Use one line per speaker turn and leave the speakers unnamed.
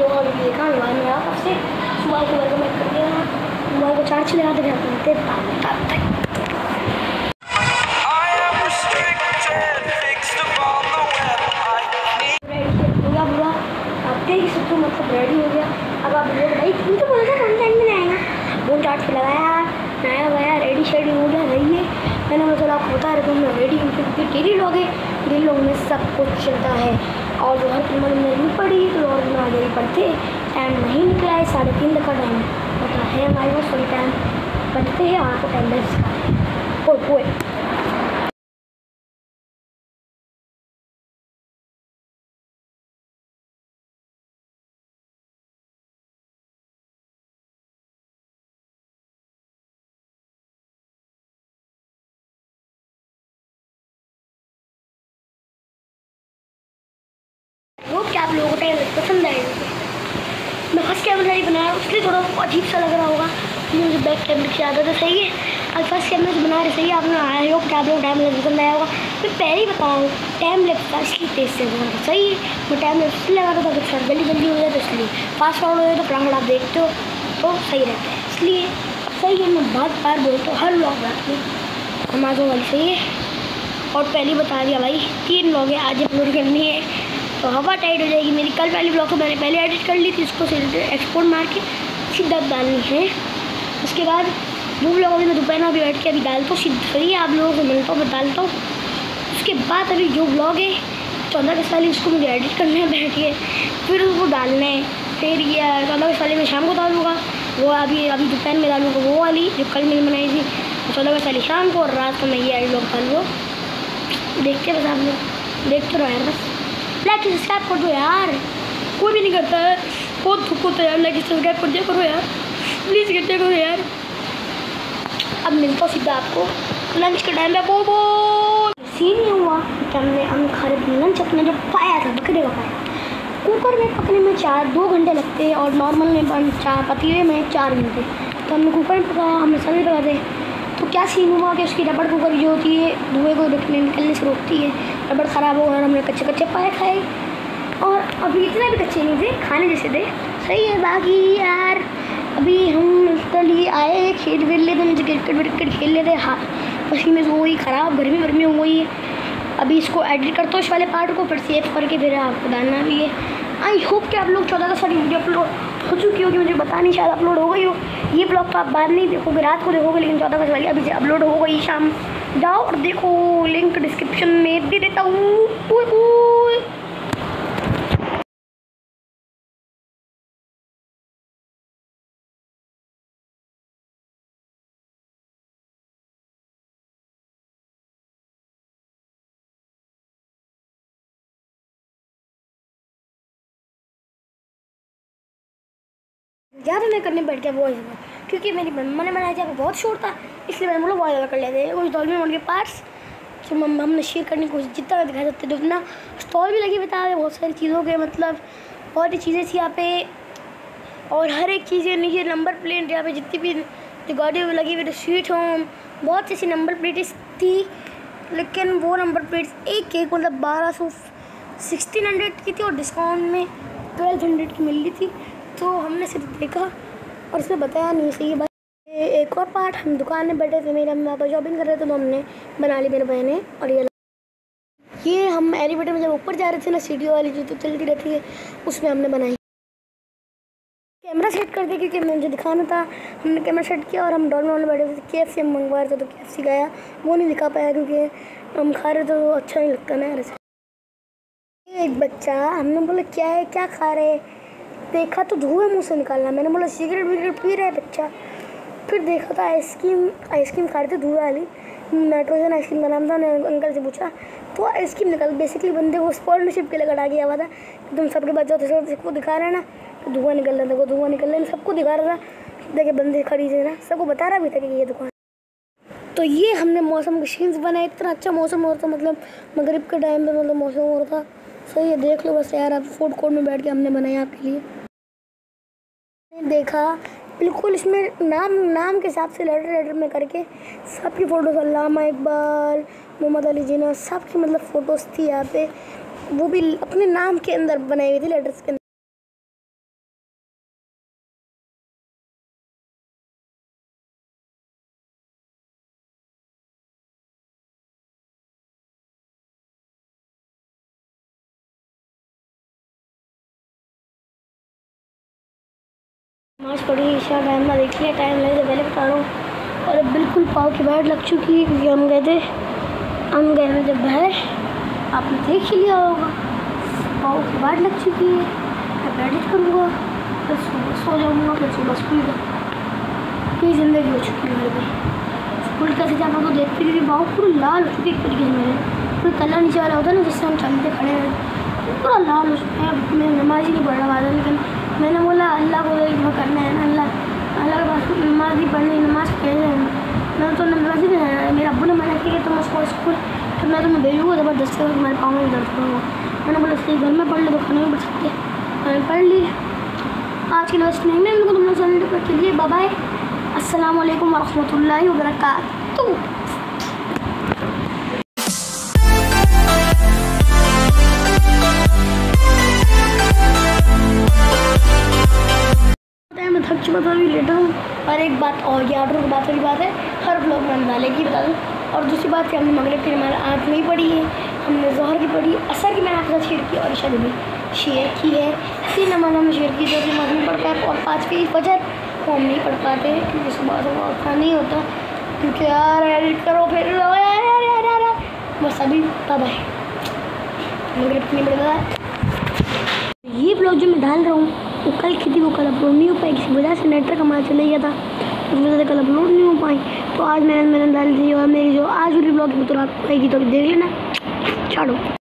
लोग अभी देखा मोबाइल में आया तब से मोबाइल को वेलकम कर दिया मोबाइल को चार्ज लगाते रहते हैं आप हो मतलब रेडी हो गया अब आप तो लगाया नया गया रेडी शेडी हो गया रही है मैंने मतलब आपको बता रहा था मैं रेडी हूँ क्योंकि डेली लोग है लोग में सब कुछ चलता है। और वह में नहीं पड़ी तो और ना डेली पढ़ते। टाइम नहीं निकला है साढ़े तीन तक का टाइम पता है हमारे पास सही टाइम पढ़ते हैं, और आपको टाइम दस कोई कोई क्या आप लोगों को पसंद आएगा। मैं फ़र्स्ट कैमरा ही बनाया उसलिए थोड़ा अजीब सा लग रहा होगा मुझे बैक कैमरे की आदत है, सही है? अब फ़र्स्ट कैमरे से बना रहे, सही है? आपने आया हो कि आप लोग टाइम लैप्स पसंद आया होगा। मैं पहले ही बता रहा हूँ टाइम लैप्स था इसलिए तेज से बना रहा सही है? मैं टाइम लैप्स इसलिए लगाता था कि जल्दी जल्दी हो जाए तो इसलिए। फास्ट फॉरवर्ड हो जाए तो फटाफट आप देखते हो तो सही रहता है। इसलिए सही है, मैं बहुत बार बोलता हूँ, हर लोग बनाती हूँ अमेजोन वाली सही है। और पहले बता दिया भाई तीन लोग हैं आज अपलोड करनी है। तो हवा टाइट हो जाएगी। मेरी कल वाली ब्लॉग को मैंने पहले एडिट कर ली थी, इसको एक्सपोर्ट मार के सीधा डालनी है। उसके बाद वो ब्लॉग अभी मैं दोपहर में अभी बैठ के अभी डालता हूँ ही आप लोगों को मिलता हूँ डालता हूँ। उसके बाद अभी जो ब्लॉग है, चौदह अगस्त वाली उसको मुझे एडिट करना है, बैठ के। फिर उसको डालना है। फिर ये चौदह अगस्त वाली मैं शाम को डालूँगा। वो अभी अभी दोपहर में डालूँगा वो वाली, जो कल मैंने बनाई थी चौदह अगस्त वाली शाम को और रात को मैं ये ब्लॉग डालूँगा। देखते बस आप लोग। देखते रहो यार बस। लाइक सब्सक्राइब कर दो यार। कोई भी नहीं करता है। बहुत दुख होता है यार लाइक सब्सक्राइब कर दिया करो यार। प्लीज़ करते करो यार। अब मिलता हूँ सीधा आपको। लंच के टाइम पे बो बो सीन ये हुआ। कि हमने हम खा रहे लंच अपने जब पाया था बकरे का पाया। कुकर में पकने में चार, दो घंटे लगते हैं और नॉर्मल में चार, पतीले में चार घंटे। तो हमने कुकर में पकाया हमने सभी पका दे तो क्या सीन हुआ कि उसकी रबड़ कुकर जो होती है, धुएँ को निकलने निकलने से रोकती है। रबड़ ख़राब हो और हमने कच्चे कच्चे पाए खाए। और अभी इतने भी कच्चे नहीं थे, खाने जैसे थे। सही है, बाकी यार, अभी हम इसके लिए आए खेल वेल लेते नीचे क्रिकेट विकेट खेल लेते हाँ। पसीने से हो गई ख़राब, गर्मी, वर्मी हो गई है। अभी इसको एडिट करता हूँ इस वाले पार्ट को, फिर सेव करके फिर आपको डालना भी है। आई होप कि आप लोग चौदह का सारी वीडियो अपलोड हो चुकी होगी, मुझे बता नहीं, शायद अपलोड हो गई हो। ये ब्लॉग तो आप बाद नहीं देखोगे, रात को देखोगे, लेकिन चौदह बजे वाली अभी से अपलोड हो गई शाम। जाओ और देखो लिंक डिस्क्रिप्शन में दे देता हूँ। ज़्यादा मैं करने बैठ गया वॉइस ओवर क्योंकि मेरी मम्मा ने बनाया था बहुत शोर था, इसलिए मैंने बोला वॉइस ज़्यादा कर लेते हैं। कुछ डॉल्फिन मोड के पार्ट्स तो मम्मा हमने शेयर करने की कोशिश, जितना दिखा सकते थे उतना स्टॉल भी लगे बता रहे बहुत सारी चीज़ों के मतलब बहुत ही चीज़ें थी यहाँ पे। और हर एक चीज़ें नीचे नंबर प्लेट यहाँ पे जितनी भी जो गाड़ी में लगी हुई थी, स्वीट होम, बहुत सी ऐसी नंबर प्लेट्स थी, लेकिन वो नंबर प्लेट्स एक केक मतलब बारह सौ, सिक्सटीन हंड्रेड की थी और डिस्काउंट में ट्वेल्व हंड्रेड की मिल रही थी। तो हमने सिर्फ़ देखा और इसमें बताया नहीं, सही बात एक और पार्ट, हम दुकान में बैठे थे, मेरे अम्मा पापा शॉपिंग कर रहे थे तो हमने बना ली मेरे बहने और ये ये हम एलिवेटर में जब ऊपर जा रहे थे ना सीढ़ी वाली जो तो चलती रहती है, उसमें हमने बनाई। कैमरा सेट कर दिया क्योंकि मुझे दिखाना था, हमने कैमरा सेट किया और हम डॉल में बैठे थे के एफ़ सी हम मंगवा रहे थे तो के एफ़ सी गया। वो नहीं दिखा पाया क्योंकि हम खा रहे थे तो अच्छा नहीं लगता ना यार एक बच्चा, हमने बोला, क्या है? क्या खा रहे? देखा तो धुआँ मुँह से निकालना। मैंने बोला, सिगरेट विगरेट पी रहा है बच्चा? फिर देखा तो आइसक्रीम आइसक्रीम खा रहे थे धुआँ वाली। नाइट्रोजन आइसक्रीम का नाम था, मैंने अंकल से पूछा। तो आइसक्रीम निकाल। बेसिकली बंदे को स्पॉन्सरशिप के लिए कटा गया हुआ था। तुम सबके बच्चों तो सबको दिखा रहे ना तो धुआँ निकल रहा था धुआँ निकल रहा सबको दिखा रहा था। देखे बंदे खरीदे ना, सबको बता रहा भी था कि ये दुकान तो ये हमने मौसम के सीन्स बनाए, इतना अच्छा मौसम हो रहा था मतलब मगरिब के टाइम पे मतलब मौसम हो रहा था। सही है, देख लो बस यार, आप फ़ूड कोर्ट में बैठ के हमने बनाया आपके लिए। देखा। बिल्कुल इसमें नाम नाम के हिसाब से लेटर लेटर में करके सबकी फ़ोटोज अलामा इकबाल, मोहम्मद अली जीना, सबकी मतलब फ़ोटोज़ थी यहाँ पे। वो भी अपने नाम के अंदर बनाई हुई थी लेटर्स के अंदर। नमाज़ पढ़ी, ईशा टाइम ना देख लिया टाइम लगे पहले बता रहा हूँ। और अब बिल्कुल पाव की बैठ लग चुकी है क्योंकि हम गए थे, हम गए थे जब बाहर। आपने देख ही लिया होगा, पाव की बैठ लग चुकी है। मैं बैठ करूँगा, फिर सुबह सो जाऊँगा, फिर सुबह स्कूल का ज़िंदगी हो चुकी है मेरे स्कूल कैसे जाना तो देखते रहिए पाव पूरा लाल हो चुकी है से मेरे। पूरा तला नीचे वाला होता है ना, जिससे हम चलते खड़े हैं। पूरा लाल हो चुका है, मैं नमाज़ ही नहीं पढ़ रहा लेकिन मैंने बोला, अल्लाह को इतना करना है अल्लाह अल्लाह के पास नमाज़ ही पढ़नी, नमाज़ पढ़ मैं तो नमाज़ ही है। मेरे अब्बू ने मना किया कि तुम उसको स्कूल तो मैं तुम्हें भेजूँगा, ज़बरदस्ती से तुम्हारे पाँव में दर्द करूँगा। मैंने बोला सही घर में पढ़ ले तो खाने में पढ़ सकते मैंने पढ़ ली। आज की बस नहीं मैं तुम लोग सैलरी पर चलिए बाय अस्सलाम वालेकुम वरहमतुल्लाहि वबरकातुहू मैं थक चुका अभी लेटा हूँ। और एक बात और ये ऑर्डर की बात वाली बात है, हर ब्लॉग में डाले की बता दूँ। और दूसरी बात कि हमने मगरब की हमारे आँख नहीं पड़ी है, हमने जहर की पढ़ी, असर की मैंने आपके साथ शेयर की और ईशा भी शेयर की है। तीन नमाज़ हमने शेयर की जो कि मजमू पढ़ पाए और पाँच की फजर वो हम नहीं पढ़ पाते हैं, क्योंकि सुबह सुबह उठना नहीं होता। क्योंकि यार एडिट करो फिर। यार यार यार यार बस अभी तब है। नहीं ये ब्लॉग जो मैं डाल रहा हूँ वो कल की थी, वो कल अपलोड नहीं हो पाई, किसी वजह से नेटवर्क हमारा चला गया था। उस वजह से कल अपलोड नहीं हो पाई। तो आज मैंने मैंने डाल दी और मेरी जो आज वाली ब्लॉग है वो तो रात को आएगी तो देख लेना। छोड़ो